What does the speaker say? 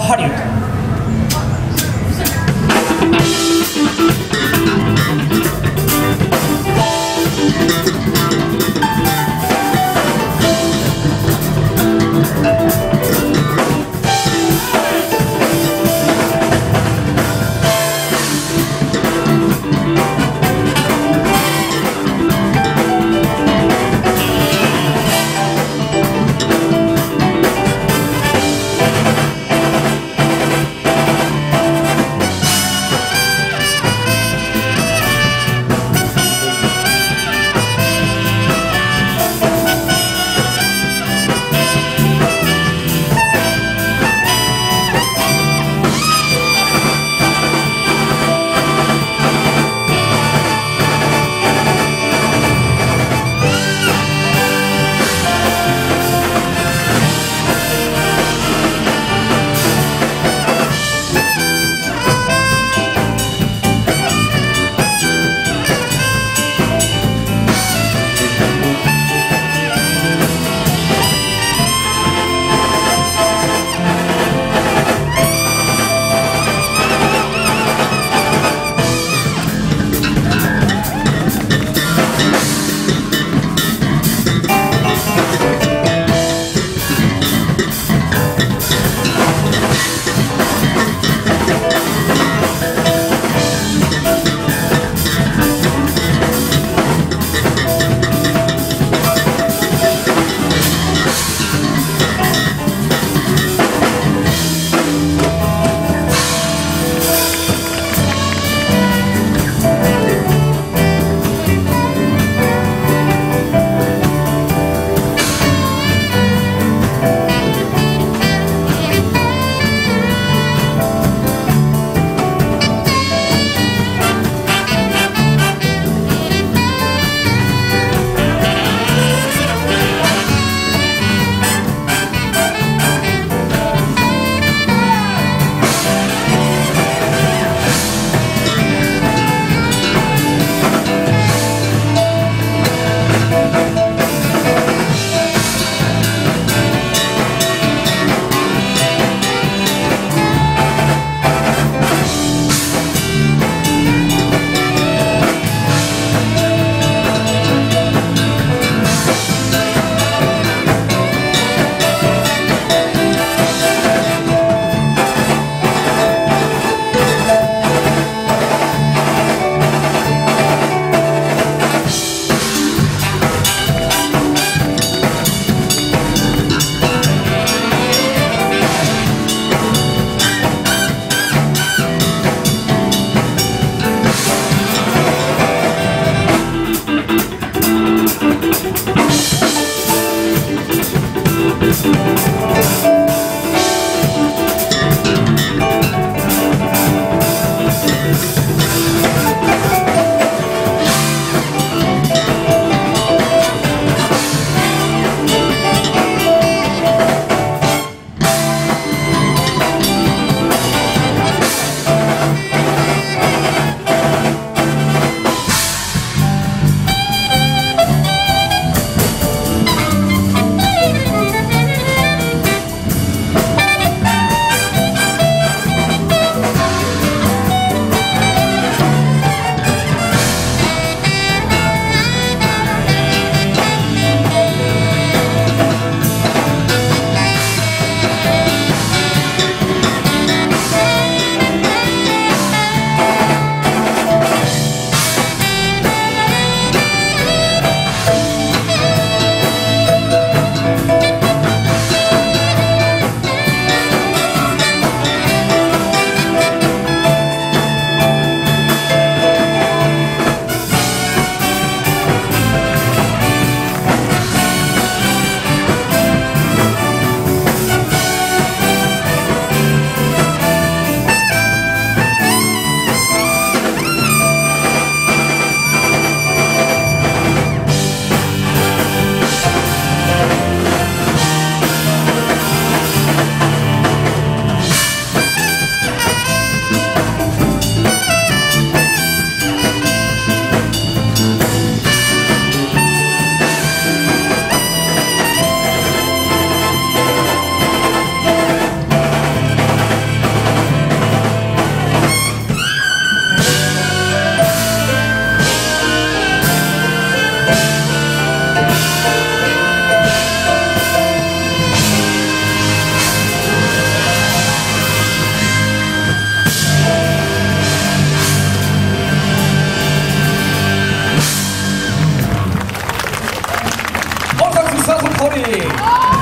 ハリウッド。Música Woody.